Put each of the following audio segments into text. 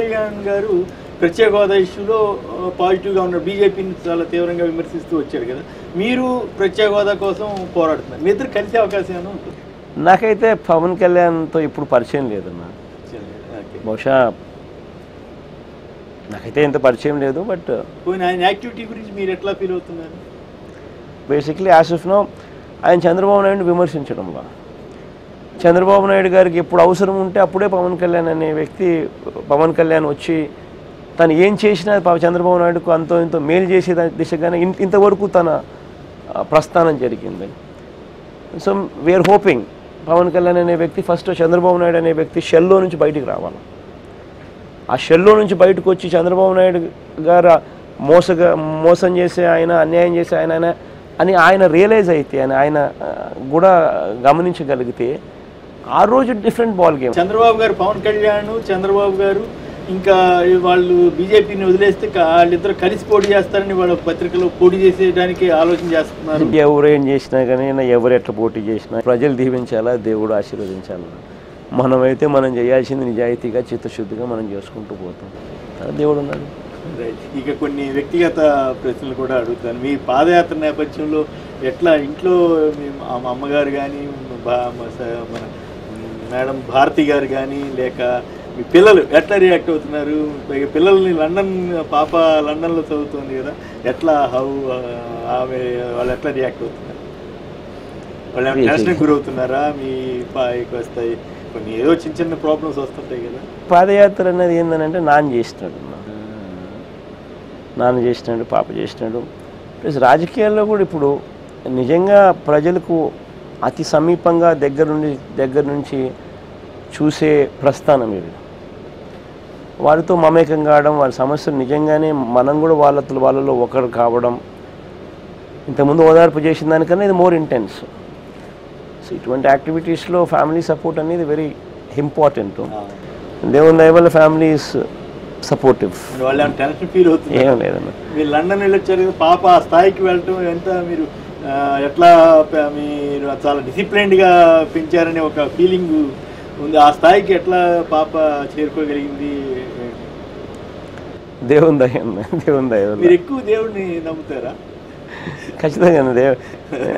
కళ్యాణ్ గారు ప్రత్యేక హోదా ఇష్యూలో పాజిటివ్గా ఉన్న బీజేపీని చాలా తీవ్రంగా విమర్శిస్తూ వచ్చారు కదా. మీరు ప్రత్యేక హోదా కోసం పోరాడుతున్నారు. మీ ఇద్దరు కలిసే అవకాశం ఏమైనా ఉంటుంది? నాకైతే పవన్ కళ్యాణ్తో ఇప్పుడు పరిచయం లేదన్న. బహుశా నాకైతే ఇంత పరిచయం లేదు బట్ ఆయన యాక్టివిటీ గురించి మీరు ఎట్లా ఫీల్ అవుతున్నారు? బేసిక్లీ యాజ్ ఆఫ్ నో ఆయన చంద్రబాబు నాయుడు విమర్శించడంలో. చంద్రబాబు నాయుడు గారికి ఎప్పుడు అవసరం ఉంటే అప్పుడే పవన్ కళ్యాణ్ అనే వ్యక్తి పవన్ కళ్యాణ్ వచ్చి తను ఏం చేసినా చంద్రబాబు నాయుడుకు అంతో ఇంతో మేలు చేసే దిశగానే ఇంతవరకు తన ప్రస్థానం జరిగింది. So we're hoping Pawan Kalyan అనే వ్యక్తి ఫస్ట్ చంద్రబాబు నాయుడు అనే వ్యక్తి షెల్లో నుంచి బయటికి రావాలి. ఆ షెల్లో నుంచి బయటకు వచ్చి చంద్రబాబు నాయుడు గారు మోసగా మోసం చేసే ఆయన అన్యాయం చేసే ఆయన ఆయన అని ఆయన రియలైజ్ అయితే ఆయన ఆయన కూడా గమనించగలిగితే ఆ రోజు డిఫరెంట్ బాల్ గేమ్ చంద్రబాబు గారు పవన్ కళ్యాణ్ చంద్రబాబు గారు ఇంకా వాళ్ళు బీజేపీని వదిలేస్తే వాళ్ళిద్దరు కలిసి పోటీ చేస్తారని వాళ్ళ పత్రికలో పోటీ చేసేయడానికి ఆలోచన చేస్తున్నారు. ఎవరు ఏం చేసినా కానీ ఎవరు ఎట్లా పోటీ చేసినా ప్రజలు దీవించాలా దేవుడు ఆశీర్వదించాలా? మనమైతే మనం చేయాల్సింది నిజాయితీగా చిత్తశుద్ధిగా మనం చేసుకుంటూ పోతాం. దేవుడు ఉన్నాడు. ఇక కొన్ని వ్యక్తిగత ప్రశ్నలు కూడా అడుగుతాను. మీ పాదయాత్ర నేపథ్యంలో ఎట్లా ఇంట్లో మీ అమ్మ- అమ్మగారు కానీ మన మేడం భారతి గారు కానీ లేక మీ పిల్లలు ఎట్లా రియాక్ట్ అవుతున్నారు? పిల్లల్ని లండన్ పాప లండన్లో చదువుతుంది కదా ఎట్లా హౌ ఆమె వాళ్ళు ఎట్లా రియాక్ట్ అవుతున్నారు? వాళ్ళు ఏమైనా టెన్షన్ గురవుతున్నారా? మీ వస్తాయి. కొన్ని ఏదో చిన్న చిన్న ప్రాబ్లమ్స్ వస్తుంటాయి కదా. పాదయాత్ర అనేది ఏంటంటే నాన్న చేసినాడు నాన్న చేసినాడు పాప చేసినాడు. ప్లస్ రాజకీయాల్లో కూడా ఇప్పుడు నిజంగా ప్రజలకు అతి సమీపంగా దగ్గర నుండి దగ్గర నుంచి చూసే ప్రస్థానం ఇది. వారితో మమేకం కావడం వారి సమస్యలు నిజంగానే మనం కూడా వాళ్ళతో వాళ్ళలో ఒకరు కావడం ఇంతకుముందు ఓదార్పు చేసిన దానికన్నా ఇది మోర్ ఇంటెన్స్ సో ఇటువంటి యాక్టివిటీస్లో ఫ్యామిలీ సపోర్ట్ అనేది వెరీ ఇంపార్టెంట్ దేవుని దయ వల్ల family is supportive tension feel ఏం లేదన్న మీరు లండన్ వెళ్ళొచ్చారు పాప ఆ స్థాయికి వెళ్ళటం ఎంత మీరు ఎట్లా మీరు చాలా డిసిప్లైన్డ్గా పెంచారనే ఒక ఫీలింగ్ ఉంది. ఆ స్థాయికి ఎట్లా పాప చేరుకోగలిగింది? దేవుని దయ దేవుని దయ మీరు ఎక్కువ దేవుడిని నమ్ముతారా? ఖచ్చితంగా దేవ్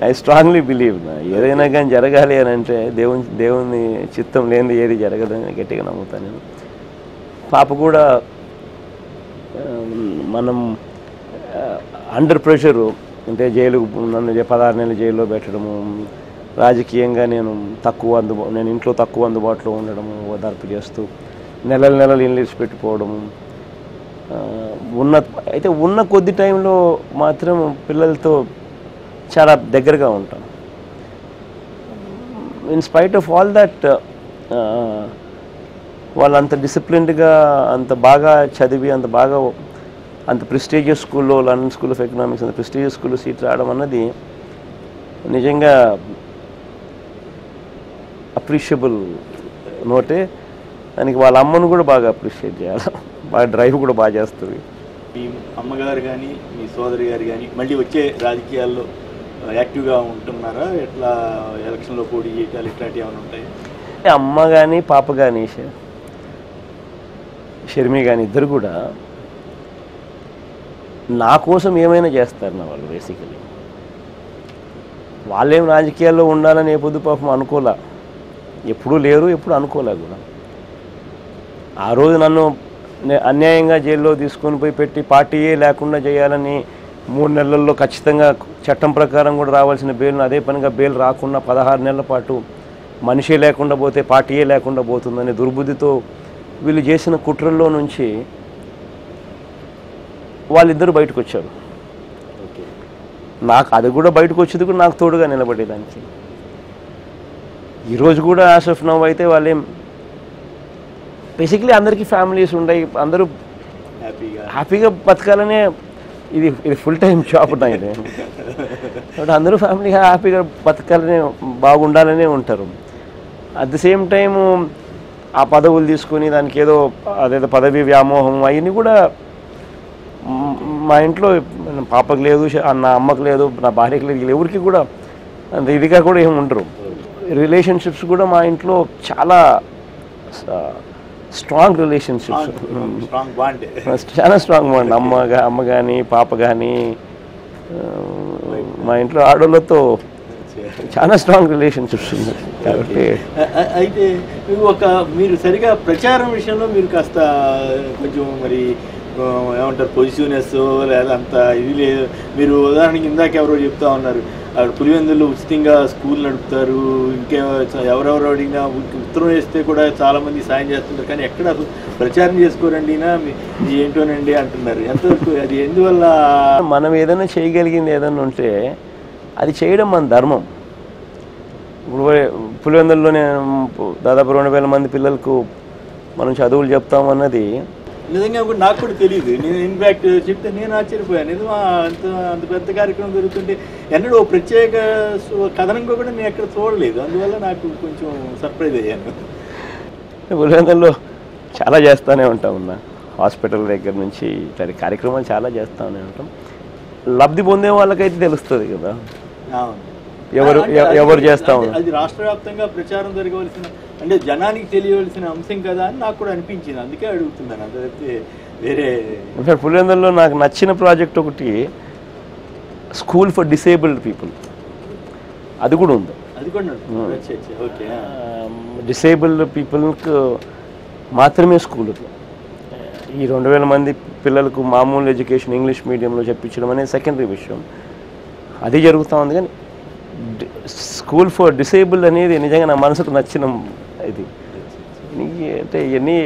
ఐ స్ట్రాంగ్లీ బిలీవ్ ఏదైనా కానీ జరగాలి అని అంటే దేవుని దేవుని చిత్తం లేనిది ఏది జరగదని గట్టిగా నమ్ముతాను నేను. పాప కూడా మనం అండర్ ప్రెషరు అంటే జైలు నన్ను పదహారు నెలలు జైల్లో పెట్టడము రాజకీయంగా నేను తక్కువ అందుబా నేను ఇంట్లో తక్కువ అందుబాటులో ఉండడము ఓదార్పు చేస్తూ నెలల నెలలు ఇల్లు పెట్టిపోవడము ఉన్న అయితే ఉన్న కొద్ది టైంలో మాత్రం పిల్లలతో చాలా దగ్గరగా ఉంటాం. In spite of all that వాళ్ళు అంత డిసిప్లిన్డ్గా అంత బాగా చదివి అంత బాగా అంత ప్రెస్టీజియస్ స్కూల్లో లండన్ స్కూల్ ఆఫ్ ఎకనామిక్స్ అంత ప్రెస్టీజియస్ స్కూల్లో సీట్ రావడం అన్నది నిజంగా అప్రిషియబుల్ నోటే. దానికి వాళ్ళ అమ్మను కూడా బాగా అప్రిషియేట్ చేయాలి. బాగా డ్రైవ్ కూడా బాగా చేస్తుంది. మీ అమ్మగారు కానీ మీ సోదరి గారు కానీ మళ్ళీ వచ్చే రాజకీయాల్లో యాక్టివ్గా ఉంటున్నారా? ఎట్లా ఎలక్షన్లో పోటీ చేయటాలు ఇట్లాంటివి ఏమైనా ఉంటాయి? అమ్మ కానీ పాప కానీ షర్మి కానీ ఇద్దరు కూడా నా కోసం ఏమైనా చేస్తారు నా వాళ్ళు బేసికలీ వాళ్ళేం రాజకీయాల్లో ఉండాలని ఏ పొద్దు పాపం అనుకోలే. ఎప్పుడూ లేరు ఎప్పుడు అనుకోలే కూడా. ఆ రోజు నన్ను అన్యాయంగా జైల్లో తీసుకొని పోయి పెట్టి పార్టీయే లేకుండా చేయాలని మూడు నెలల్లో ఖచ్చితంగా చట్టం ప్రకారం కూడా రావాల్సిన బెయిల్ను అదే పనిగా బెయిల్ రాకుండా పదహారు నెలల పాటు మనిషే లేకుండా పోతే పార్టీయే లేకుండా పోతుందనే దుర్బుద్ధితో వీళ్ళు చేసిన కుట్రల్లో నుంచి వాళ్ళిద్దరు బయటకు వచ్చారు. నాకు అది కూడా బయటకు వచ్చేది కూడా నాకు తోడుగా నిలబడేదానికి. ఈరోజు కూడా ఆఫ్ నవ్ అయితే వాళ్ళేం బేసిక్లీ అందరికీ ఫ్యామిలీస్ ఉన్నాయి అందరూ హ్యాపీగా. హ్యాపీగా బతకాలనే ఇది ఇది ఫుల్ టైం జాబ్ నా ఇది. కాబట్టి అందరూ ఫ్యామిలీ హ్యాపీగా బతకాలనే బాగుండాలనే ఉంటారు. అట్ ది సేమ్ టైము ఆ పదవులు తీసుకొని దానికి ఏదో అదేదో పదవి వ్యామోహం అవన్నీ కూడా మ్, ఇంట్లో పాపకు లేదు నా అమ్మకు లేదు నా భార్యకు లేదు ఎవరికి కూడా ఇదిగా కూడా ఏమి ఉండరు. రిలేషన్షిప్స్ కూడా మా ఇంట్లో చాలా స్ట్రాంగ్ రిలేషన్షిప్స్. చాలా స్ట్రాంగ్ బాండ్. అమ్మ అమ్మ కానీ పాప కానీ మా ఇంట్లో ఆడోళ్ళతో చాలా స్ట్రాంగ్ రిలేషన్షిప్స్ ఉన్నాయి. కాబట్టి అయితే ఒక మీరు సరిగా ప్రచారం విషయంలో మీరు కాస్త కొంచెం మరి ఏమంటారు పొజిటివ్నెస్ లేదా అంత ఇది లేదు. మీరు ఉదాహరణకి ఇందాక ఎవరో చెప్తా ఉన్నారు. అక్కడ పులివెందులు ఉచితంగా స్కూల్ నడుపుతారు. ఇంకే ఎవరెవరు అడిగినా ఉత్తరం వేస్తే కూడా చాలామంది సాయం చేస్తుంటారు. కానీ ఎక్కడ ప్రచారం చేసుకోరండి ఏంటోనండి అంటున్నారు. ఎంతవరకు అది ఎందువల్ల? మనం ఏదైనా చేయగలిగింది ఏదైనా ఉంటే అది చేయడం మన ధర్మం. ఇప్పుడు పులివెందుల్లోనే దాదాపు రెండు వేల మంది పిల్లలకు మనం చదువులు చెప్తామన్నది నిజంగా కూడా నాకు కూడా తెలియదు నేను ఇన్ఫాక్ట్ చెప్తే నేను ఆశ్చర్యపోయాను. నిజమా అంత అంత పెద్ద కార్యక్రమం జరుగుతుంటే ఎన్నడూ ఓ ప్రత్యేక కథనంగా కూడా నేను ఎక్కడ చూడలేదు. అందువల్ల నాకు కొంచెం సర్ప్రైజ్ అయ్యాను. పులివెందుల్లో చాలా చేస్తూనే ఉంటాం ఉన్నా హాస్పిటల్ దగ్గర నుంచి ఇట్లాంటి కార్యక్రమాలు చాలా చేస్తూనే ఉంటాం. లబ్ధి పొందే వాళ్ళకైతే తెలుస్తుంది కదా. ఎవరు ఎవరు చేస్తా? అంటే ఉన్నారు అది రాష్ట్ర వ్యాప్తంగా ప్రచారం జరగవలసిన అంటే జనానికి తెలియవలసిన అంశం కదా అని నాకు కూడా అనిపించింది. అందుకే అడుగుతున్నాను. అంతే వేరే ఇన్ఫాక్ట్ పులివెందుల్లో నాకు నచ్చిన ప్రాజెక్ట్ ఒకటి స్కూల్ ఫర్ డిసేబుల్డ్ పీపుల్. అది కూడా ఉంది. అది కూడా ఓకే. డిసేబుల్డ్ పీపుల్కి మాత్రమే స్కూల్. ఈ రెండు వేల మంది పిల్లలకు మామూలు ఎడ్యుకేషన్ ఇంగ్లీష్ మీడియంలో చెప్పించడం అనేది సెకండరీ విషయం. అది జరుగుతూ ఉంది కానీ స్కూల్ ఫర్ డిసేబుల్ అనేది నిజంగా నా మనసుకు నచ్చిన ఇది. అంటే ఇవన్నీ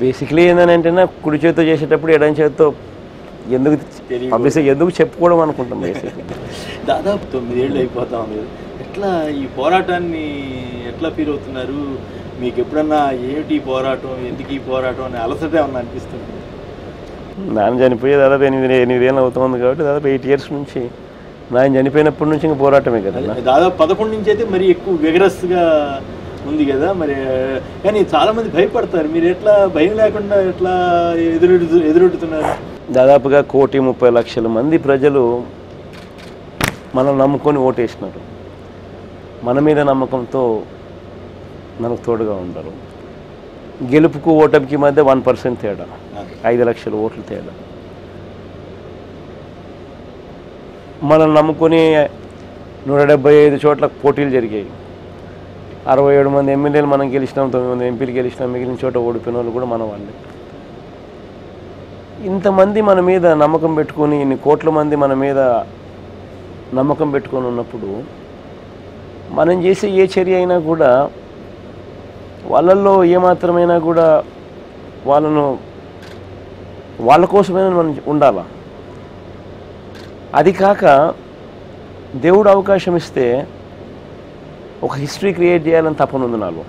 బేసిక్లీ ఏంటంటే కుడి చేతితో చేసేటప్పుడు ఎడం చేతితో ఎందుకు. పబ్లిసిటీ ఎందుకు చెప్పుకోవడం అనుకుంటాం బేసిక్లీ దాదాపు తొమ్మిదేళ్ళు అయిపోతా ఉంది. ఎట్లా ఈ పోరాటాన్ని ఎట్లా ఫీల్ అవుతున్నారు? మీకు ఎప్పుడన్నా ఏమిటి పోరాటం? ఎందుకు ఈ పోరాటం అని అలసట ఏమన్నా అనిపిస్తుంది? నాన్న చనిపోయి దాదాపు ఎనిమిది ఎనిమిదేళ్ళు అవుతుంది కాబట్టి దాదాపు ఎయిట్ ఇయర్స్ నుంచి నాయన చనిపోయినప్పటి నుంచి ఇంకా పోరాటమే కదా దాదాపు పదకొండు నుంచి అయితే మరి ఎక్కువ విగరస్గా ఉంది కదా మరి కానీ చాలా మంది భయపడతారు. మీరు ఎట్లా భయం లేకుండా ఎట్లా ఎదురు ఎదురొడుతున్నారు? దాదాపుగా కోటి ముప్పై లక్షల మంది ప్రజలు మనం నమ్ముకొని ఓటేసినారు. మన మీద నమ్మకంతో మనకు తోడుగా ఉండరు. గెలుపుకు ఓటమికి మధ్య వన్ పర్సెంట్ తేడా. ఐదు లక్షల ఓట్లు తేడా. మనం నమ్ముకొని నూట డెబ్బై ఐదు చోట్ల పోటీలు జరిగాయి. అరవై ఏడు మంది ఎమ్మెల్యేలు మనం గెలిచినాం తొమ్మిది మంది ఎంపీలు గెలిచినాం మిగిలిన చోట ఓడిపోయిన వాళ్ళు కూడా మన వాళ్ళే. ఇంతమంది మన మీద నమ్మకం పెట్టుకొని ఇన్ని కోట్ల మంది మన మీద నమ్మకం పెట్టుకొని ఉన్నప్పుడు మనం చేసే ఏ చర్య అయినా కూడా వాళ్ళల్లో ఏమాత్రమైనా కూడా వాళ్ళను వాళ్ళ కోసమైనా మనం ఉండాలా? అది కాక దేవుడు అవకాశం ఇస్తే ఒక హిస్టరీ క్రియేట్ చేయాలని తపన ఉంది నాలో.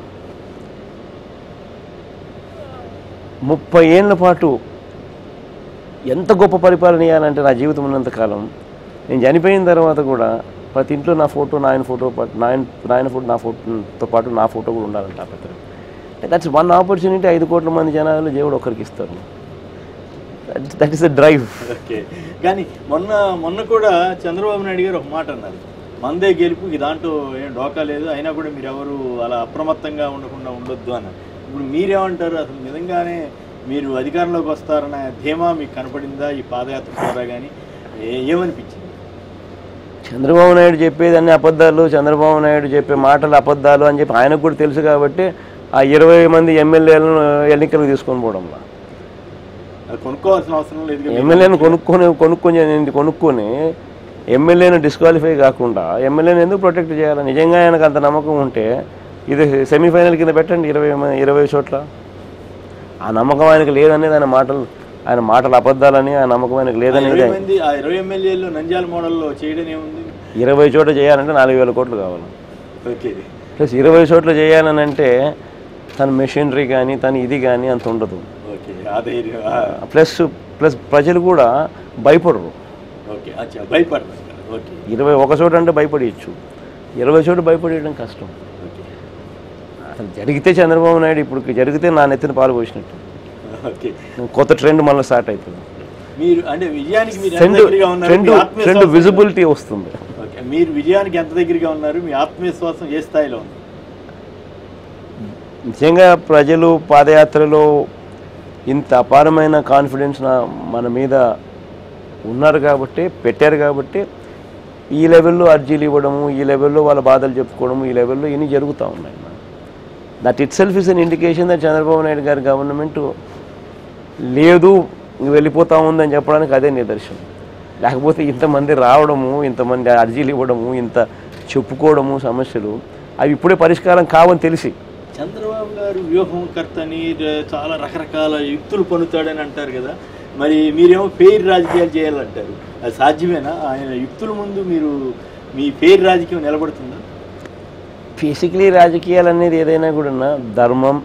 ముప్పై ఏళ్ళ పాటు ఎంత గొప్ప పరిపాలన ఇవ్వాలంటే నా జీవితం ఉన్నంత కాలం నేను చనిపోయిన తర్వాత కూడా ప్రతి ఇంట్లో నా ఫోటో నాయన ఫోటో పాటు నాయన నాయన ఫోటో నా ఫోటోతో పాటు నా ఫోటో కూడా ఉండాలంట ఆ పత్రం దట్స్ వన్ ఆపర్చునిటీ ఐదు కోట్ల మంది జనాలు దేవుడు ఒకరికి ఇస్తారు that is the drive okay కానీ మొన్న మొన్న కూడా చంద్రబాబు నాయుడు గారు ఒక మాట అన్నారు. మందే గెలుపు దాంట్లో ఏం డోకా లేదు. అయినా కూడా మీరు ఎవరు అలా అప్రమత్తంగా ఉండకుండా ఉండొద్దు అన్నారు. ఇప్పుడు మీరేమంటారు? అసలు నిజంగానే మీరు అధికారంలోకి వస్తారన్న ధీమా మీకు కనపడిందా? ఈ పాదయాత్ర ద్వారా కానీ ఏమనిపించింది? చంద్రబాబు నాయుడు చెప్పేది అన్ని అబద్ధాలు చంద్రబాబు నాయుడు చెప్పే మాటలు అబద్ధాలు అని చెప్పి ఆయనకు కూడా తెలుసు కాబట్టి ఆ ఇరవై మంది ఎమ్మెల్యేలను ఎన్నికలకు తీసుకొని పోవడంలో. కొనుక్కోవాల్సిన అవసరం లేదు. ఎమ్మెల్యేను కొనుక్కొని కొనుక్కొని కొనుక్కొని ఎమ్మెల్యేను డిస్క్వాలిఫై కాకుండా ఎమ్మెల్యేని ఎందుకు ప్రొటెక్ట్ చేయాలి? నిజంగా ఆయనకు అంత నమ్మకం ఉంటే ఇది సెమీఫైనల్ కింద పెట్టండి ఇరవై ఇరవై చోట్ల. ఆ నమ్మకం ఆయనకు లేదనేది ఆయన మాటలు ఆయన మాటలు అబద్ధాలని ఆ నమ్మకం ఆయనకు లేదనేది ఇరవై చోట్ల చేయాలంటే నాలుగు వేల కోట్లు కావాలి. ప్లస్ ఇరవై చోట్ల చేయాలని అంటే తన మెషినరీ కానీ తన ఇది కానీ అంత ఉండదు. ప్లస్ ప్లస్ ప్రజలు కూడా భయపడరు. ఇరవై ఒక చోట అంటే భయపడేయచ్చు. ఇరవై చోట భయపడేయడం కష్టం. అసలు జరిగితే చంద్రబాబు నాయుడు ఇప్పుడు జరిగితే నా నెత్తిన పాలు పోసినట్టు. ఓకే. కొత్త ట్రెండ్ మళ్ళీ స్టార్ట్ అవుతుంది మీరు అంటే విజయానికి ట్రెండ్ విజిబిలిటీ వస్తుంది. ఓకే. మీరు విజయానికి ఎంత దగ్గరగా ఉన్నారు? మీ ఆత్మవిశ్వాసం ఏ స్థాయిలో ఉంది? నిజంగా ప్రజలు పాదయాత్రలో ఇంత అపారమైన కాన్ఫిడెన్స్ నా మన మీద ఉన్నారు కాబట్టి పెట్టారు కాబట్టి ఈ లెవెల్లో అర్జీలు ఇవ్వడము ఈ లెవెల్లో వాళ్ళ బాధలు చెప్పుకోవడము ఈ లెవెల్లో ఇన్ని జరుగుతూ ఉన్నాయి that itself is an indication that Chandrababu Naidu గారి గవర్నమెంట్ లేదు వెళ్ళిపోతా ఉందని చెప్పడానికి అదే నిదర్శనం. లేకపోతే ఇంతమంది రావడము ఇంతమంది అర్జీలు ఇవ్వడము ఇంత చెప్పుకోవడము సమస్యలు అవి ఇప్పుడే పరిష్కారం కావని తెలిసి. చంద్రబాబు గారు వ్యూహంకర్తని చాలా రకరకాల యుక్తులు పొందుతాడని అంటారు కదా. మరి మీరేమో ఫెయిర్ రాజకీయాలు చేయాలంటారు. అది సాధ్యమేనా? ఆయన యుక్తుల ముందు మీరు మీ ఫెయిర్ రాజకీయం నిలబడుతుందా? బేసిక్లీ రాజకీయాలు అనేది ఏదైనా కూడా ధర్మం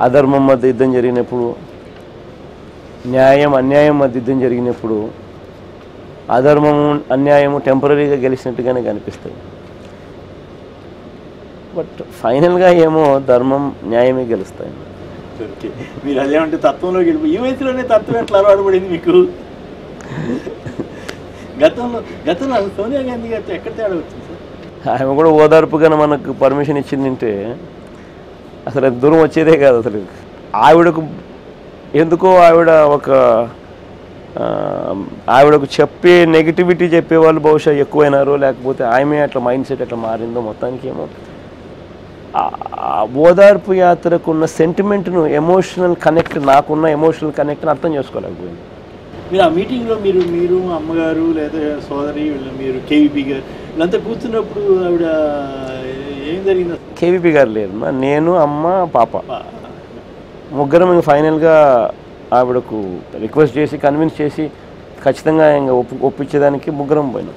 అధర్మం మధ్య యుద్ధం జరిగినప్పుడు న్యాయం అన్యాయం మధ్య యుద్ధం జరిగినప్పుడు అధర్మము అన్యాయము టెంపరీగా గెలిచినట్టుగానే కనిపిస్తాయి. బట్ ఫైనల్గా ఏమో ధర్మం న్యాయమే గెలుస్తాయి. ఓకే మీరు అదేమంటే తత్వంలో గెలిపి ఈ వయసులోనే తత్వం ఎట్లా అలవాటు పడింది మీకు? గతంలో గతంలో సోనియా గాంధీ గారితో ఎక్కడ తేడా వచ్చింది సార్? ఆమె కూడా ఓదార్పుగా మనకు పర్మిషన్ ఇచ్చిందంటే అసలు దూరం వచ్చేదే కాదు అసలు. ఆవిడకు ఎందుకో ఆవిడ ఒక ఆవిడకు చెప్పే నెగిటివిటీ చెప్పే వాళ్ళు బహుశా ఎక్కువైనారో లేకపోతే ఆమె అట్లా మైండ్ సెట్ అట్లా మారిందో మొత్తానికి ఏమో ఓదార్పు యాత్రకు ఉన్న సెంటిమెంట్ను ఎమోషనల్ కనెక్ట్ నాకున్న ఎమోషనల్ కనెక్ట్ని అర్థం చేసుకోలేకపోయింది. మీరు ఆ మీటింగ్లో మీరు మీరు అమ్మగారు లేదా సోదరి మీరు కేవీపీ గారు వీళ్ళంతా కూర్చున్నప్పుడు ఆవిడ ఏం జరిగింది? కేవీపీ గారు లేరు. నేను అమ్మ పాప. ముగ్గురం ఇంక ఫైనల్గా ఆవిడకు రిక్వెస్ట్ చేసి కన్విన్స్ చేసి ఖచ్చితంగా ఇంకా ఒప్పు ఒప్పించేదానికి ముగ్గురం పోయినాం.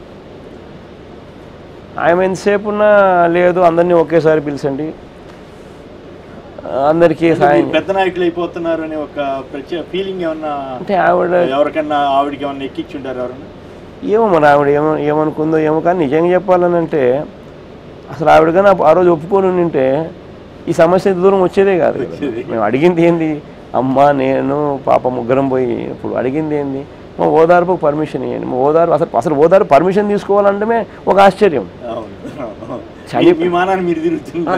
ఆమె ఎంతసేపు ఉన్నా లేదు అందరినీ ఒకేసారి పిలిచండి. అందరికీ సాయం పెద్ద నాయకులు అయిపోతున్నారు అనే ఒక ప్రత్యేక ఫీలింగ్ ఏమన్నా అంటే ఆవిడ ఎవరికన్నా ఆవిడకి ఏమన్నా ఎక్కించి ఉంటారు ఎవరన్నా? ఏమో మరి ఆవిడ ఏమో ఏమనుకుందో ఏమో కానీ నిజంగా చెప్పాలని అంటే అసలు ఆవిడ కానీ ఆ రోజు ఒప్పుకొని ఉంటే ఈ సమస్య దూరం వచ్చేదే కాదు. మేము అడిగింది ఏంది? అమ్మ నేను పాప ముగ్గురం పోయి ఇప్పుడు అడిగింది ఏంది? మా ఓదార్పు పర్మిషన్ ఇవ్వండి మా ఓదార్పు అసలు అసలు ఓదార్పు పర్మిషన్ తీసుకోవాలంటే ఒక ఆశ్చర్యం. చని-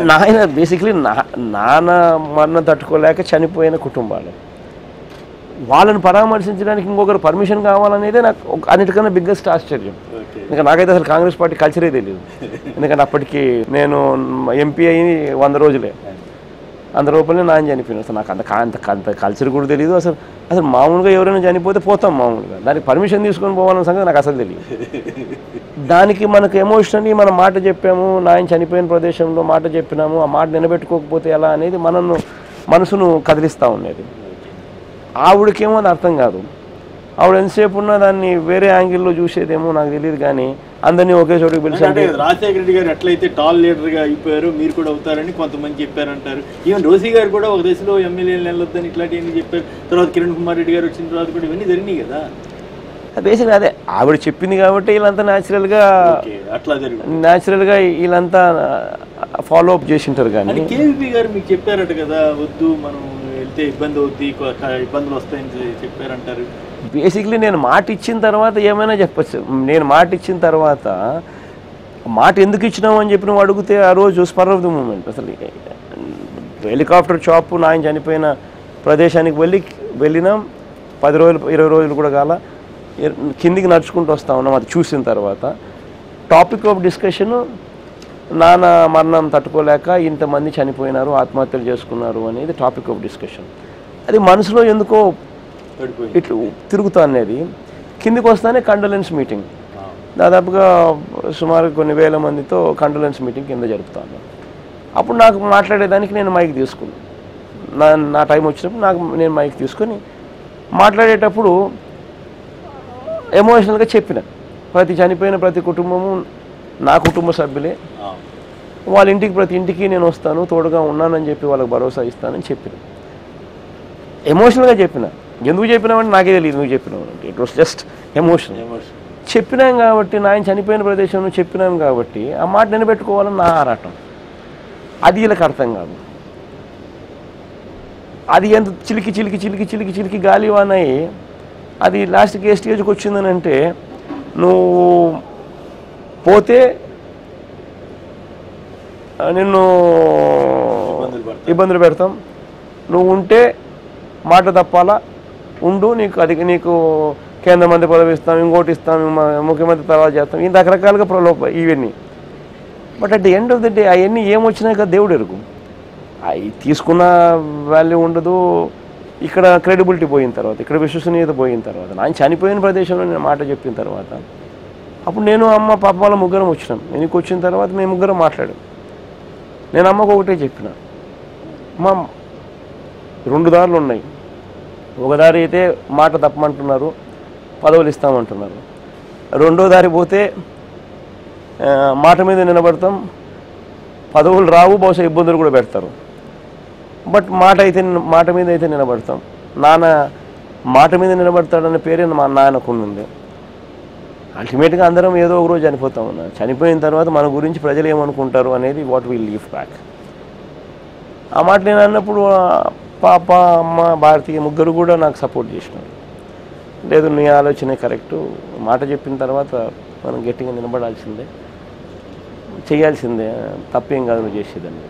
నాయన బేసిక్లీ నా నాన్న మరణం తట్టుకోలేక చనిపోయిన కుటుంబాలు. వాళ్ళని పరామర్శించడానికి ఇంకొకరు పర్మిషన్ కావాలనేదే నాకు అన్నిటికన్నా బిగ్గెస్ట్ ఆశ్చర్యం. ఇంకా నాకైతే అసలు కాంగ్రెస్ పార్టీ కల్చరే తెలియదు ఎందుకంటే అప్పటికి నేను ఎంపీ అయ్యి వంద రోజులే. అంత రూపాయలు నాయన చనిపోయినాడు. అసలు నాకు అంత అంత అంత కల్చర్ కూడా తెలియదు అసలు అసలు మామూలుగా ఎవరైనా చనిపోతే పోతాం మామూలుగా. దానికి పర్మిషన్ తీసుకొని పోవాలన్న సంగతి నాకు అసలు తెలియదు దానికి మనకు ఎమోషనల్లీ మనం మాట చెప్పాము నాయన చనిపోయిన ప్రదేశంలో మాట చెప్పినాము ఆ మాట నిలబెట్టుకోకపోతే ఎలా అనేది మనను మనసును కదిలిస్తూ ఉండేది. ఆవిడకేమో అది అర్థం కాదు. ఆవిడ ఎంతసేపు ఉన్నా దాన్ని వేరే యాంగిల్లో చూసేదేమో నాకు తెలియదు కానీ అందరినీ ఒకే చోటుకి అంటే పిలిచి రాజశేఖర రెడ్డి గారు ఎట్లయితే టాల్ లీడర్గా అయిపోయారో మీరు కూడా అవుతారని కొంతమంది చెప్పారంటారు. ఈవెన్ రోసీ గారు కూడా ఒక దశలో ఎమ్మెల్యేలు వెళ్ళొద్దని ఇట్లాంటివన్నీ చెప్పారు. తర్వాత కిరణ్ కుమార్ రెడ్డి గారు వచ్చిన తర్వాత కూడా ఇవన్నీ జరిగినాయి కదా. బేసిక్ అదే. ఆవిడ చెప్పింది కాబట్టి వీళ్ళంతా న్యాచురల్గా అట్లా జరిగింది. న్యాచురల్గా వీళ్ళంతా ఫాలో అప్ చేసి ఉంటారు కానీ. కేవీపీ గారు మీకు చెప్పారట కదా వద్దు మనం చెప్తే ఇబ్బంది అవుద్ది ఇబ్బందులు వస్తాయని చెప్పారంటారు. బేసిక్లీ నేను మాట ఇచ్చిన తర్వాత ఏమైనా చెప్పచ్చు. నేను మాట ఇచ్చిన తర్వాత మాట ఎందుకు ఇచ్చినావు అని చెప్పి నువ్వు అడిగితే ఆ రోజు స్పర్ ఆఫ్ ది మూమెంట్ అసలు హెలికాప్టర్ షాప్ నాయన చనిపోయిన ప్రదేశానికి వెళ్ళి వెళ్ళినాం. పది రోజులు ఇరవై రోజులు కూడా కాల. కిందికి నడుచుకుంటూ వస్తా ఉన్నాం. అది చూసిన తర్వాత. టాపిక్ ఆఫ్ డిస్కషను నాన్న మరణం తట్టుకోలేక ఇంతమంది చనిపోయినారు ఆత్మహత్యలు చేసుకున్నారు అనేది టాపిక్ ఆఫ్ డిస్కషన్ అది మనసులో ఎందుకో ఇట్లు తిరుగుతా అనేది కిందికి వస్తానే కండోలెన్స్ మీటింగ్. దాదాపుగా సుమారు కొన్ని వేల మందితో కండోలెన్స్ మీటింగ్ కింద జరుపుతాను. అప్పుడు నాకు మాట్లాడేదానికి నేను మైక్ తీసుకున్నాను నా నా టైం వచ్చినప్పుడు నాకు నేను మైక్ తీసుకొని మాట్లాడేటప్పుడు ఎమోషనల్గా చెప్పిన. ప్రతి చనిపోయిన ప్రతి కుటుంబము నా కుటుంబ సభ్యులే. వాళ్ళ ఇంటికి ప్రతి ఇంటికి నేను వస్తాను తోడుగా ఉన్నానని చెప్పి వాళ్ళకి భరోసా ఇస్తానని చెప్పిన. ఎమోషనల్గా చెప్పిన. ఎందుకు చెప్పినామంటే నాకే తెలియదు నువ్వు చెప్పినావు. అంటే ఇట్ వాస్ జస్ట్ ఎమోషన్ చెప్పినాం కాబట్టి నాయన చనిపోయిన ప్రదేశంలో చెప్పినాం కాబట్టి ఆ మాట నిలబెట్టుకోవాలని నా ఆరాటం. అది వీళ్ళకి అర్థం కాదు. అది ఎంత చిలికి చిలికి చిలికి చిలికి చిలికి గాలివానై అది లాస్ట్కి ఏ స్టేజ్కి వచ్చిందని అంటే నువ్వు పోతే నిన్ను ఇబ్బందులు పెడతాం. నువ్వు ఉంటే మాట తప్పాలా? ఉండు నీకు అది నీకు కేంద్ర మంత్రి పదవి ఇస్తాం ఇంకోటి ఇస్తాం ముఖ్యమంత్రి తర్వాత చేస్తాం. ఈ రకరకాలుగా ప్రలోభ ఇవన్నీ. But at the end of the day అవన్నీ ఏమొచ్చినాయి కదా దేవుడు ఎరుగు. అవి తీసుకున్న వాల్యూ ఉండదు. ఇక్కడ క్రెడిబిలిటీ పోయిన తర్వాత ఇక్కడ విశ్వసనీయత పోయిన తర్వాత ఆయన చనిపోయిన ప్రదేశంలో నేను మాట చెప్పిన తర్వాత అప్పుడు నేను అమ్మ పాప వాళ్ళ ముగ్గురం వచ్చినాం. ఎందుకు వచ్చిన తర్వాత మేము ముగ్గురం మాట్లాడాం. నేను అమ్మకు ఒకటే చెప్పిన. మా రెండు దారులు ఉన్నాయి. ఒక దారి అయితే మాట తప్పమంటున్నారు పదవులు ఇస్తామంటున్నారు. రెండో దారి పోతే మాట మీద నిలబడతాం. పదవులు రావు బహుశా ఇబ్బందులు కూడా పెడతారు. బట్ మాట అయితే మాట మీద అయితే నిలబడతాం. నాన్న మాట మీద నిలబడతాడనే పేరే మా నాన్నకు ఉంది అల్టిమేట్గా అందరం ఏదో ఒక రోజు చనిపోతాం అన్న. చనిపోయిన తర్వాత మన గురించి ప్రజలు ఏమనుకుంటారు అనేది వాట్ విల్ లీవ్ బ్యాక్ ఆ మాట నేను అన్నప్పుడు పాప అమ్మ భారతీయ ముగ్గురు కూడా నాకు సపోర్ట్ చేసినారు. లేదు నీ ఆలోచనే కరెక్టు మాట చెప్పిన తర్వాత మనం గట్టిగా నిలబడాల్సిందే. చేయాల్సిందే. తప్పేం కాదు నువ్వు చేసేదండి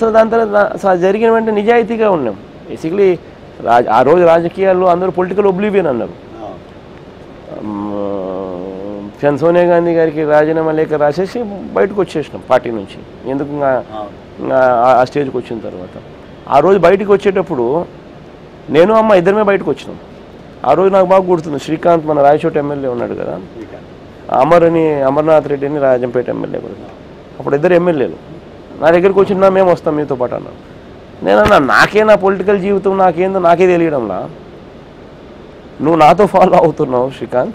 సో దాని తర్వాత సో జరిగిన వెంటనే నిజాయితీగా ఉన్నాం. బేసిక్లీ రాజ ఆ రోజు రాజకీయాల్లో అందరూ పొలిటికల్ ఒబ్లీవియన్ అన్నారు. చంద్ర సోనియా గాంధీ గారికి రాజీనామా లేఖ రాసేసి బయటకు వచ్చేసినాం పార్టీ నుంచి. ఎందుకు ఇంకా ఇంకా ఆ- ఆ స్టేజ్కి వచ్చిన తర్వాత. ఆ రోజు బయటకు వచ్చేటప్పుడు నేను అమ్మ ఇద్దరమే బయటకు వచ్చినాం. ఆ రోజు నాకు బాగా గుర్తుంది శ్రీకాంత్ మన రాయచోట ఎమ్మెల్యే ఉన్నాడు కదా. అమర్ అని అమర్నాథ్ రెడ్డి అని రాజంపేట ఎమ్మెల్యే కూడా. అప్పుడు ఇద్దరు ఎమ్మెల్యేలు. నా దగ్గరికి వచ్చినా మేము వస్తాం మీతో పాటు అన్నాను నేనన్నా నాకే నా పొలిటికల్ జీవితం నాకేందో నాకే తెలియడంలా? నువ్వు నాతో ఫాలో అవుతున్నావు శ్రీకాంత్?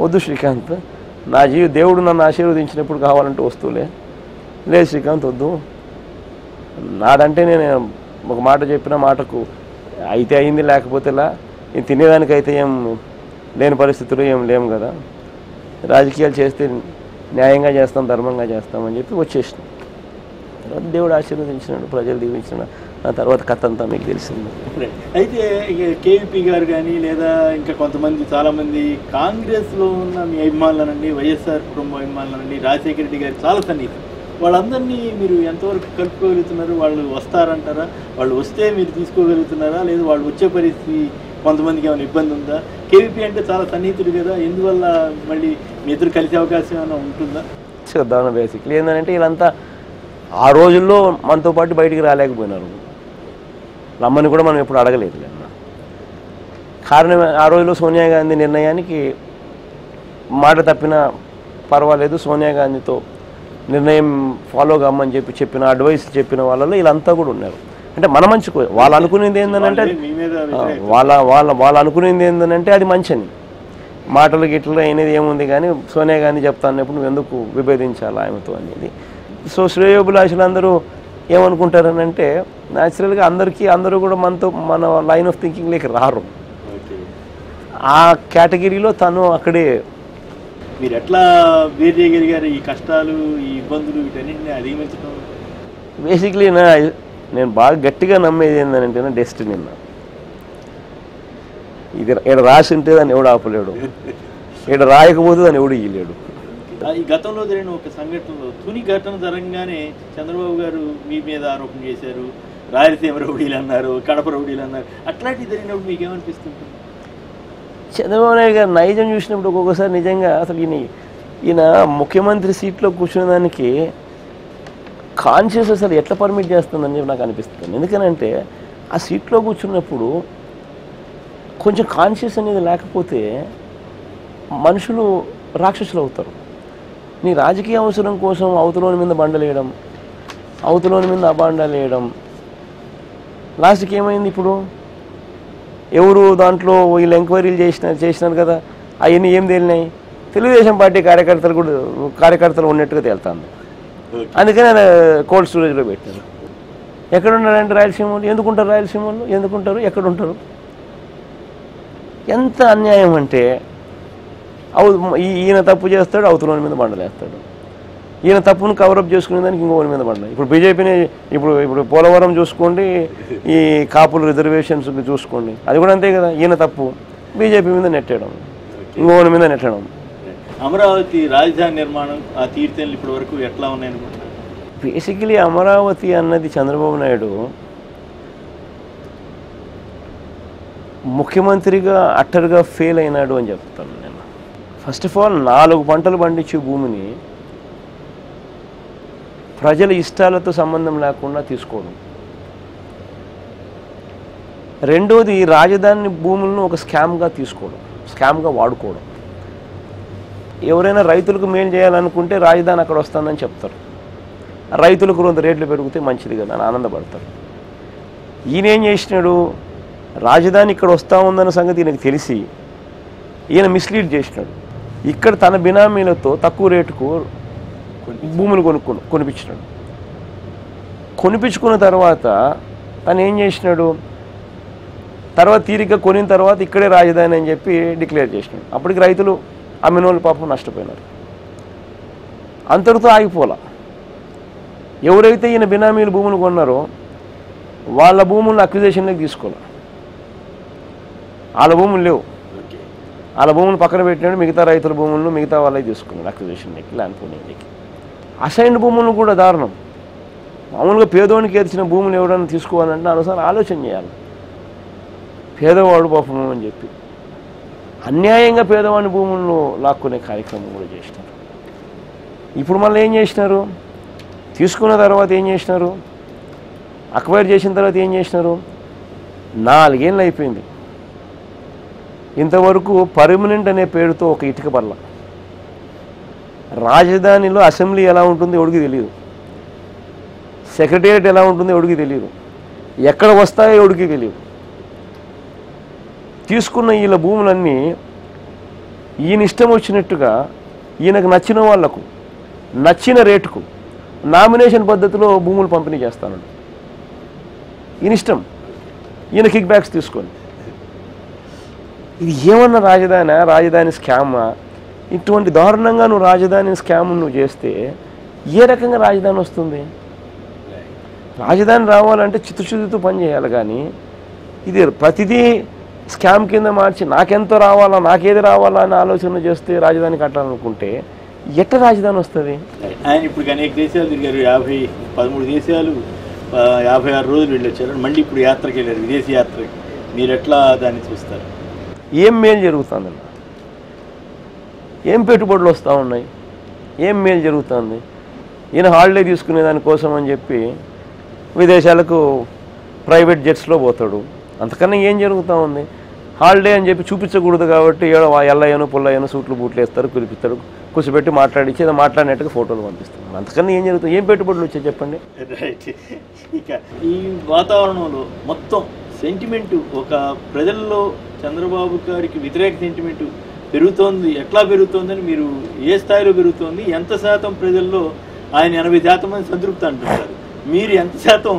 వద్దు శ్రీకాంత్. నా జీవి దేవుడు నన్ను ఆశీర్వదించినప్పుడు కావాలంటే వస్తువులే. లేదు శ్రీకాంత్ వద్దు. నాదంటే నేను ఒక మాట చెప్పిన మాటకు అయితే అయింది లేకపోతేలా నేను తినేదానికైతే ఏం లేని పరిస్థితులు ఏం లేము కదా. రాజకీయాలు చేస్తే న్యాయంగా చేస్తాం ధర్మంగా చేస్తాం అని చెప్పి వచ్చేసినాం. తర్వాత దేవుడు ఆశీర్వదించినాడు ప్రజలు దీవించినాడు. ఆ తర్వాత కథ అంతా మీకు తెలిసింది. అయితే కేవీపీ గారు కానీ లేదా ఇంకా కొంతమంది చాలా మంది కాంగ్రెస్లో ఉన్న మీ అభిమానులనండి వైఎస్ఆర్ కుటుంబ అభిమానులనండి రాజశేఖర రెడ్డి గారు చాలా సన్నిహితం వాళ్ళందరినీ మీరు ఎంతవరకు కలుపుకోగలుగుతున్నారు? వాళ్ళు వస్తారంటారా? వాళ్ళు వస్తే మీరు తీసుకోగలుగుతున్నారా? లేదా వాళ్ళు వచ్చే పరిస్థితి కొంతమందికి ఏమైనా ఇబ్బంది ఉందా? కేవీపీ అంటే చాలా సన్నిహితుడు కదా ఎందువల్ల మళ్ళీ మీ ఇద్దరు కలిసే అవకాశం ఏమైనా ఉంటుందా? చూద్దాం బేసిక్లీ. ఏంటంటే వీళ్ళంతా ఆ రోజుల్లో మనతో పాటు బయటికి రాలేకపోయినారు. రమ్మని కూడా మనం ఎప్పుడు అడగలేదు. కారణం ఆ రోజుల్లో సోనియా గాంధీ నిర్ణయానికి మాట తప్పినా పర్వాలేదు. సోనియా గాంధీతో నిర్ణయం ఫాలో కమ్మని చెప్పి చెప్పిన అడ్వైస్ చెప్పిన వాళ్ళలో వీళ్ళంతా కూడా ఉన్నారు. అంటే మన మంచి వాళ్ళు అనుకునేది ఏంటంటే వాళ్ళే. వాళ్ళ వాళ్ళ వాళ్ళు అనుకునేది ఏంటంటే అది మంచని మాటలు గిట్ల అనేది ఏముంది కానీ సోనియా గాంధీ చెప్తా అన్నప్పుడు నువ్వు ఎందుకు విభేదించాలి ఆమెతో అనేది. సో శ్రేయోభిలాషులందరూ ఏమనుకుంటారని అంటే న్యాచురల్గా అందరికీ అందరూ కూడా మనతో మన లైన్ ఆఫ్ థింకింగ్లోకి రారు. ఓకే. ఆ కేటగిరీలో తను అక్కడే మీరు ఎట్లా వేరు చేయగలిగారు ఈ కష్టాలు ఈ ఇబ్బందులు వీటన్నింటిని అధిగమించడం బేసిక్లీ నా నేను బాగా గట్టిగా నమ్మేది ఏంటంటే డెస్టినీ నా. ఇది ఇక్కడ రాసి ఉంటే దాన్ని ఎవడు ఆపలేడు. ఇక్కడ రాయకపోతే దాన్ని ఎవడు ఇయ్యలేడు. ఈ గతంలో జరిగిన ఒక సంఘటనలో తుని ఘటన జరగగానే చంద్రబాబు గారు మీ మీద ఆరోపణ చేశారు రాయలసీమ రౌడీలు అన్నారు కడప రౌడీలు అన్నారు. అట్లాంటివి జరిగినప్పుడు మీకు ఏమనిపిస్తుంటుంది? చంద్రబాబు నాయుడు గారు నైజం చూసినప్పుడు ఒక్కొక్కసారి నిజంగా అసలు ఈయన ఈయన ముఖ్యమంత్రి సీట్లో కూర్చునే దానికి కాన్షియస్ అసలు ఎట్లా పర్మిట్ చేస్తుందని చెప్పి నాకు అనిపిస్తుంది. ఎందుకనంటే ఆ సీట్లో కూర్చున్నప్పుడు కొంచెం కాన్షియస్ అనేది లేకపోతే మనుషులు రాక్షసులు అవుతారు. నీ రాజకీయ అవసరం కోసం అవతలోని మీద బండలేయడం అవతలోని మీద అబాండాలు వేయడం. లాస్ట్కి ఏమైంది ఇప్పుడు? ఎవరు దాంట్లో వీళ్ళు ఎంక్వైరీలు చేసిన చేసినారు కదా అవన్నీ ఏం తేలినాయి? తెలుగుదేశం పార్టీ కార్యకర్తలు కూడా కార్యకర్తలు ఉన్నట్టుగా తేలుతుంది. అందుకని కోల్డ్ స్టోరేజ్లో పెట్టారు. ఎక్కడ ఉన్నారంటే రాయలసీమ వాళ్ళు ఎందుకు ఉంటారు రాయలసీమ వాళ్ళు ఎందుకు ఉంటారు ఎక్కడ ఉంటారు ఎంత అన్యాయం అంటే ఈయన తప్పు చేస్తాడు అవతల మీద బండలేస్తాడు. ఈయన తప్పును కవరప్ చేసుకునే దానికి ఇంకోటి మీద బండ ఇప్పుడు బీజేపీని ఇప్పుడు ఇప్పుడు పోలవరం చూసుకోండి ఈ కాపుల రిజర్వేషన్స్ చూసుకోండి. అది కూడా అంతే కదా ఈయన తప్పు. బీజేపీ మీద నెట్టేయడం ఇంకోటి మీద నెట్టడం. అమరావతి రాజధాని నిర్మాణం ఆ తీర్థాలు ఇప్పటి వరకు ఎట్లా ఉన్నాయనుకుంటున్నారు? బేసికలీ అమరావతి అన్నది చంద్రబాబు నాయుడు ముఖ్యమంత్రిగా అట్టర్గా ఫెయిల్ అయినాడు అని చెప్తాను. ఫస్ట్ ఆఫ్ ఆల్ నాలుగు పంటలు పండించే భూమిని ప్రజల ఇష్టాలతో సంబంధం లేకుండా తీసుకోవడం. రెండోది రాజధాని భూములను ఒక స్కామ్గా తీసుకోవడం స్కామ్గా వాడుకోవడం. ఎవరైనా రైతులకు మేలు చేయాలనుకుంటే రాజధాని అక్కడ వస్తుందని చెప్తారు. రైతులకు కొంత రేట్లు పెరిగితే మంచిది కదా అని ఆనందపడతారు. ఈయన ఏం చేసినాడు? రాజధాని ఇక్కడ వస్తూ ఉందన్న సంగతి ఈయనకు తెలిసి ఈయన మిస్లీడ్ చేసినాడు. ఇక్కడ తన బినామీలతో తక్కువ రేటుకు భూములు కొనుక్కొని కొనిపించినాడు. కొనిపించుకున్న తర్వాత తను ఏం చేసినాడు? తర్వాత తీరిక కొనిన తర్వాత ఇక్కడే రాజధాని అని చెప్పి డిక్లేర్ చేసినాడు. అప్పటికి రైతులు అమ్మిన వాళ్ళు పాపం నష్టపోయినారు. అంతటితో ఆగిపోలా. ఎవరైతే ఈయన బినామీలు భూములు కొన్నారో వాళ్ళ భూములను అక్విజేషన్లోకి తీసుకోవాలి. వాళ్ళ భూములు లేవు. వాళ్ళ భూములు పక్కన పెట్టినాడు మిగతా రైతుల భూములను మిగతా వాళ్ళే తీసుకున్నాడు అక్విజేషన్కి ల్యాండ్ పూలింగ్కి అసైన్డ్ భూములను కూడా దారుణం. మామూలుగా పేదోనికి ఏర్చిన భూములు ఎవడన్నా తీసుకోవాలంటే అనుసారం ఆలోచన చేయాలి. పేదవాడు పాపం అని చెప్పి. అన్యాయంగా పేదవాడి భూములను లాక్కునే కార్యక్రమం కూడా చేసినారు. ఇప్పుడు మళ్ళీ ఏం చేసినారు? తీసుకున్న తర్వాత ఏం చేసినారు? అక్వైర్ చేసిన తర్వాత ఏం చేసినారు? నాలుగేళ్ళు అయిపోయింది. ఇంతవరకు పర్మనెంట్ అనే పేరుతో ఒక ఇటుక బల్ల రాజధానిలో అసెంబ్లీ ఎలా ఉంటుందో ఎవడికి తెలియదు సెక్రటేరియట్ ఎలా ఉంటుందో ఎవడికి తెలియదు ఎక్కడ వస్తాయో ఎవడికి తెలియదు తీసుకున్న వీళ్ళ భూములన్నీ ఈయన ఇష్టం వచ్చినట్టుగా ఈయనకు నచ్చిన వాళ్ళకు నచ్చిన రేటుకు నామినేషన్ పద్ధతిలో భూములు పంపిణీ చేస్తానండి ఈయన ఇష్టం. ఈయన కిక్ బ్యాక్స్ తీసుకోండి ఇది ఏమన్నా రాజధాని రాజధాని స్కామా? ఇటువంటి దారుణంగా నువ్వు రాజధాని స్కామ్ నువ్వు చేస్తే ఏ రకంగా రాజధాని వస్తుంది? రాజధాని రావాలంటే చిత్తశుద్ధితో పని చేయాలి కానీ ఇది ప్రతిదీ స్కామ్ కింద మార్చి నాకెంతో రావాలా నాకేది రావాలా అని ఆలోచన చేస్తే రాజధాని కట్టాలనుకుంటే ఎట్ట రాజధాని వస్తుంది? ఆయన ఇప్పుడు అనేక దేశాలు తిరిగారు. యాభై పదమూడు దేశాలు యాభై ఆరు రోజులు వెళ్ళొచ్చారు. మళ్ళీ ఇప్పుడు యాత్రకి వెళ్ళారు విదేశీ యాత్రకి. మీరు ఎట్లా దాన్ని చూస్తారు? ఏం మేలు జరుగుతుందన్న ఏం పెట్టుబడులు వస్తూ ఉన్నాయి? ఏం మేలు జరుగుతుంది? ఈయన హాలిడే తీసుకునే దానికోసం అని చెప్పి విదేశాలకు ప్రైవేట్ జెట్స్లో పోతాడు. అంతకన్నా ఏం జరుగుతూ ఉంది? హాలిడే అని చెప్పి చూపించకూడదు కాబట్టి ఏడో ఎల్లయ్యను పుల్లయ్యను సూట్లు బూట్లు వేస్తారు కురిపిస్తారు కూర్చోబెట్టి మాట్లాడించి ఏదో మాట్లాడినట్టుగా ఫోటోలు పంపిస్తారు అంతకన్నా ఏం జరుగుతుంది? ఏం పెట్టుబడులు వచ్చాయి చెప్పండి? ఈ వాతావరణంలో మొత్తం సెంటిమెంటు ఒక ప్రజల్లో చంద్రబాబు గారికి వ్యతిరేక సెంటిమెంటు పెరుగుతోంది. ఎట్లా పెరుగుతోందని మీరు ఏ స్థాయిలో పెరుగుతోంది? ఎంత శాతం ప్రజల్లో ఆయన ఎనభై శాతం మంది సంతృప్తి అంటున్నారు? మీరు ఎంత శాతం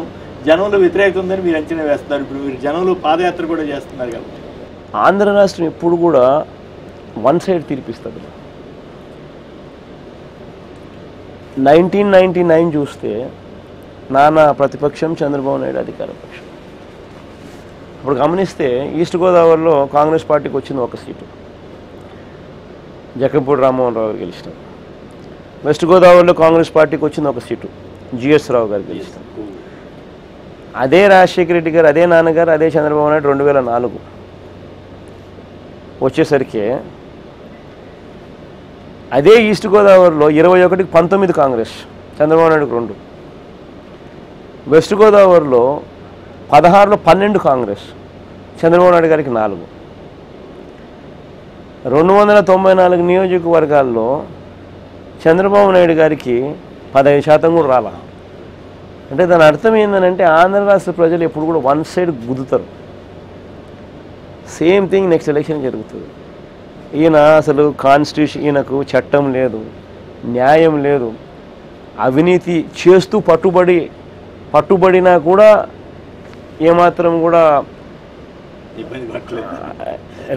జనంలో వ్యతిరేకత ఉందని మీరు అంచనా వేస్తున్నారు? ఇప్పుడు మీరు జనంలో పాదయాత్ర కూడా చేస్తున్నారు కాబట్టి. ఆంధ్ర రాష్ట్రం ఎప్పుడు కూడా వన్ సైడ్ తీర్పిస్తుంది. నైన్టీన్ నైన్టీ నైన్ చూస్తే నానా ప్రతిపక్షం చంద్రబాబు నాయుడు అధికార పక్షం. ఇప్పుడు గమనిస్తే ఈస్ట్ గోదావరిలో కాంగ్రెస్ పార్టీకి వచ్చింది ఒక సీటు. జక్కంపూడి రామ్మోహన్ రావు గారు గెలిచినారు. వెస్ట్ గోదావరిలో కాంగ్రెస్ పార్టీకి వచ్చింది ఒక సీటు. జిఎస్ రావు గారు గెలిచినారు. అదే రాజశేఖర రెడ్డి గారు అదే నాన్నగారు అదే చంద్రబాబు నాయుడు రెండు వేల నాలుగు. వచ్చేసరికి అదే ఈస్ట్ గోదావరిలో ఇరవై ఒకటికి పంతొమ్మిది కాంగ్రెస్ చంద్రబాబు నాయుడుకి రెండు. వెస్ట్ గోదావరిలో పదహారులో పన్నెండు కాంగ్రెస్ చంద్రబాబు నాయుడు గారికి నాలుగు. రెండు వందల తొంభై నాలుగు నియోజకవర్గాల్లో చంద్రబాబు నాయుడు గారికి పదహైదు శాతం కూడా రాలా. అంటే దాని అర్థం ఏంటంటే ఆంధ్ర రాష్ట్ర ప్రజలు ఎప్పుడు కూడా వన్ సైడ్ గుద్దుతారు. సేమ్ థింగ్ నెక్స్ట్ ఎలక్షన్ జరుగుతుంది. ఈయన అసలు కాన్స్టిట్యూషన్ ఈయనకు చట్టం లేదు న్యాయం లేదు. అవినీతి చేస్తూ పట్టుబడి పట్టుబడినా కూడా ఏమాత్రం కూడా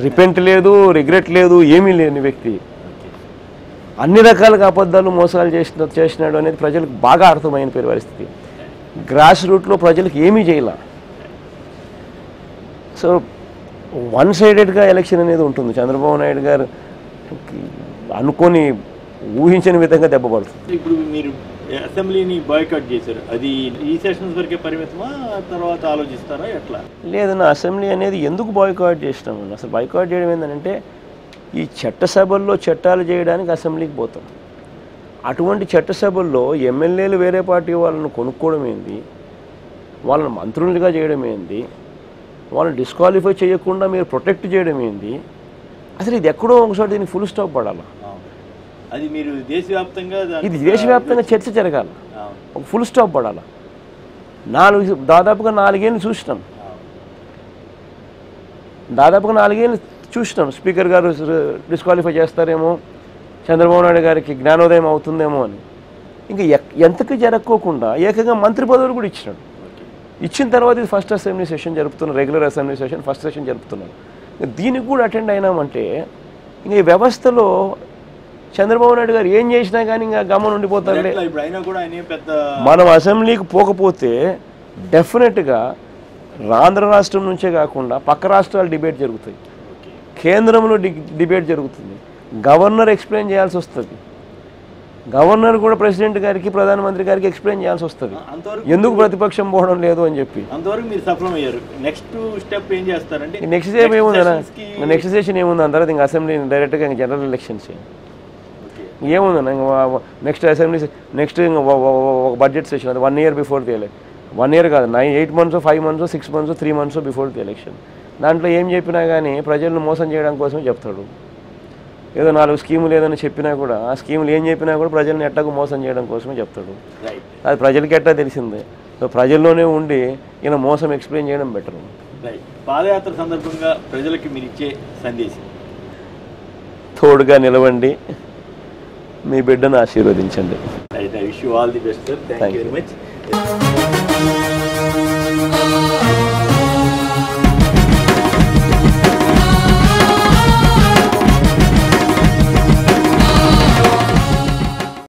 రిపెంట్ లేదు రిగ్రెట్ లేదు ఏమీ లేని వ్యక్తి. అన్ని రకాలుగా అబద్ధాలు మోసాలు చేసిన చేసినాడు అనేది ప్రజలకు బాగా అర్థమైన పేరు పరిస్థితి. గ్రాస్ రూట్లో ప్రజలకు ఏమీ చేయాల. సో వన్ సైడెడ్గా ఎలక్షన్ అనేది ఉంటుంది. చంద్రబాబు నాయుడు గారు అనుకొని ఊహించని విధంగా దెబ్బపడుతుంది ఇప్పుడు మీరు అసెంబ్లీని బాయ్కాట్ చేశారు? అది ఈ సెషన్స్ వరకే పరిమితమా? తర్వాత ఆలోచిస్తారా? ఎట్లా? లేదన్న అసెంబ్లీ అనేది ఎందుకు బాయ్కాట్ చేసినాము అసలు బాయ్కాట్ చేయడం ఏంటంటే ఈ చట్టసభల్లో చట్టాలు చేయడానికి అసెంబ్లీకి పోతాం. అటువంటి చట్టసభల్లో ఎమ్మెల్యేలు వేరే పార్టీ వాళ్ళని కొనుక్కోవడం ఏంది? వాళ్ళని మంత్రులుగా చేయడం ఏంది? వాళ్ళని డిస్క్వాలిఫై చేయకుండా మీరు ప్రొటెక్ట్ చేయడం ఏంది? అసలు ఇది ఎక్కడో ఒకసారి దీనికి ఫుల్ స్టాప్ పడాలా? అది మీరు దేశవ్యాప్తంగా ఇది దేశవ్యాప్తంగా చర్చ జరగాలి. ఒక ఫుల్ స్టాప్ పడాలి. నాలుగు దాదాపుగా నాలుగేళ్ళు చూసినాం. దాదాపుగా నాలుగేళ్ళు చూసినాం. స్పీకర్ గారు డిస్క్వాలిఫై చేస్తారేమో చంద్రబాబు నాయుడు గారికి జ్ఞానోదయం అవుతుందేమో అని. ఇంకా ఎక్- ఎంతకు జరక్కోకుండా ఏకంగా మంత్రి పదవులు కూడా ఇచ్చినాడు. ఇచ్చిన తర్వాత ఇది first assembly session జరుపుతున్నాం regular assembly session first session జరుపుతున్నాం ఇంకా దీనికి కూడా అటెండ్ అయినామంటే ఇంకా ఈ వ్యవస్థలో చంద్రబాబు నాయుడు గారు ఏం చేసినా కానీ ఇంకా గమనం ఉండిపోతారులే. పెద్ద మనం అసెంబ్లీకి పోకపోతే డెఫినెట్గా ఆంధ్ర రాష్ట్రం నుంచే కాకుండా పక్క రాష్ట్రాలు డిబేట్ జరుగుతాయి. కేంద్రంలో డిబేట్ జరుగుతుంది. గవర్నర్ ఎక్స్ప్లెయిన్ చేయాల్సి వస్తుంది. గవర్నర్ కూడా ప్రెసిడెంట్ గారికి ప్రధానమంత్రి గారికి ఎక్స్ప్లెయిన్ చేయాల్సి వస్తుంది. ఎందుకు ప్రతిపక్షం పోవడం లేదు అని చెప్పి. అంతవరకు మీరు సఫలమయ్యారు నెక్స్ట్ స్టెప్ ఏం చేస్తారంటే నెక్స్ట్ స్టెప్ ఏముందన్నా నెక్స్ట్ సెషన్ ఏముంది అంత తర్వాత ఇంకా అసెంబ్లీ డైరెక్ట్గా ఇంకా జనరల్ ఎలక్షన్స్. ఏముందన్న ఇంకా నెక్స్ట్ అసెంబ్లీ నెక్స్ట్ ఇంకా ఒక- బడ్జెట్ సెషన్ అది one year before the election one year కాదు nine eight months five months six months three months before the election దాంట్లో ఏం చెప్పినా కానీ ప్రజలను మోసం చేయడం కోసమే చెప్తాడు. ఏదో నాలుగు స్కీములు ఏదైనా చెప్పినా కూడా ఆ స్కీములు ఏం చెప్పినా కూడా ప్రజల్ని ఎట్టకు మోసం చేయడం కోసమే చెప్తాడు. అది ప్రజలకి ఎట్టా తెలిసిందే. సో ప్రజల్లోనే ఉండి ఈయన మోసం ఎక్స్ప్లెయిన్ చేయడం బెటర్ పాదయాత్ర సందర్భంగా ప్రజలకి మీరు ఇచ్చే సందేశం. తోడుగా నిలవండి. మీ బిడ్డను ఆశీర్వదించండి. I wish you all the best sir thank you. Very much